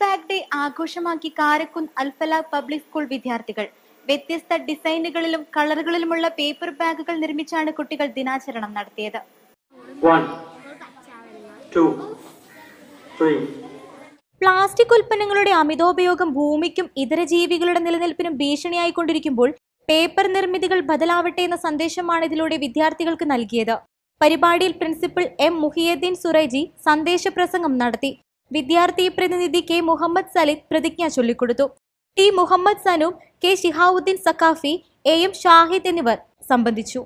Bag day ആഘോഷമാക്കി Karakunnu Al-Falah public school വിദ്യാർത്ഥികൾ. വ്യത്യസ്ത ഡിസൈനുകളിലും കളറുകളിലുമുള്ള പേപ്പർ ബാഗുകൾ നിർമ്മിച്ചാണ് കുട്ടികൾ ദിനാചരണം നടത്തിയത്. പ്ലാസ്റ്റിക് ഉൽപ്പന്നങ്ങളുടെ അമിതോപയോഗം ഭൂമിക്കും ഇതര ജീവികളുടെ നിലനിൽപ്പിനും ഭീഷണിയായിക്കൊണ്ടിരിക്കുമ്പോൾ പേപ്പർ നിർമ്മിതികൾ ബദലാവട്ടെ എന്ന സന്ദേശമാണ് ഇതിലൂടെ വിദ്യാർത്ഥികൾക്ക് നൽകിയത്. പരിപാടിയിൽ പ്രിൻസിപ്പൽ എം മുഹിയദ്ദീൻ സുറൈജി സന്ദേശ പ്രസംഗം നടത്തി. വിദ്യാർത്ഥി പ്രതിനിധി കെ മുഹമ്മദ് സലിദ് പ്രതിജ്ഞ ചൊല്ലിക്കൊടുത്തു. T Muhammad Sanu K Shihabuddin Saqafi A M Shahid എന്നിവർ സംബന്ധിച്ചു.